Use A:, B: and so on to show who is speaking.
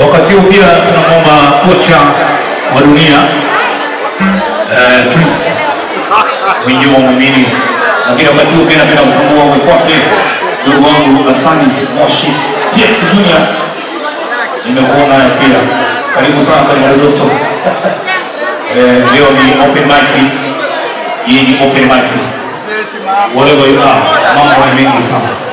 A: Wakati huu pia tunamwomba kocha wa dunia Prince Chris wa Mwamini, lakini wakati huu pia napenda kutambua uwepo ndugu wangu Hasani Moshi TX Junior, nimekuona pia, karibu sana kwenye Madodoso. Eh, leo ni open mic, hii ni open mic, whatever you are, mambo ni mengi sana.